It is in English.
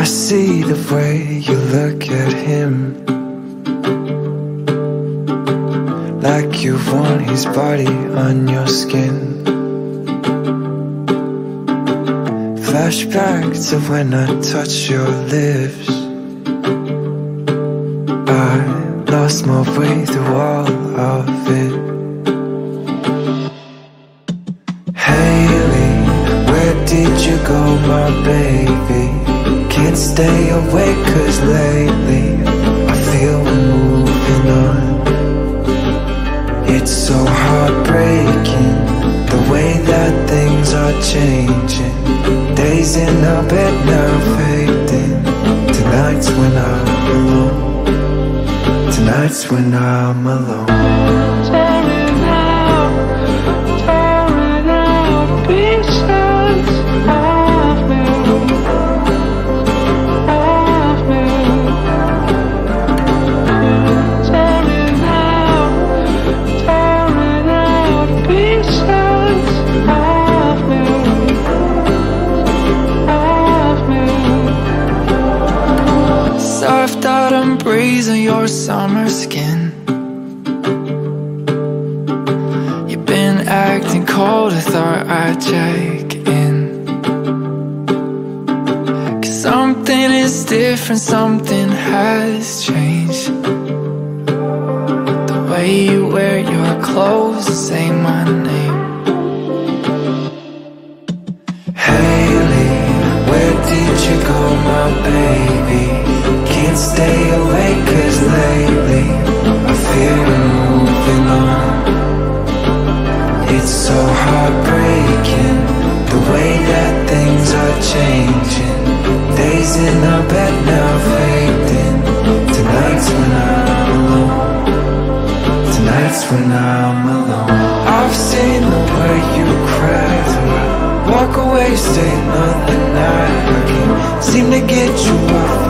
I see the way you look at him. Like you want his body on your skin. Flashback to when I touched your lips. I lost my way through all of it. Hayley, where did you go my baby? Can't stay awake cause lately I feel we're moving on. It's so heartbreaking The way that things are changing. Days in our bed now fading. Tonight's when I'm alone. Tonight's when I'm alone Autumn breeze on your summer skin. You've been acting cold, I thought I'd check in. Cause something is different, something has changed. The way you wear your clothes, say my name. Hayley, where did you go, my baby? Heartbreaking. The way that things are changing. Days in our bed now fading. Tonight's when I'm alone. Tonight's when I'm alone. I've seen the way you cry Walk away, stay another night. I can't seem to get you off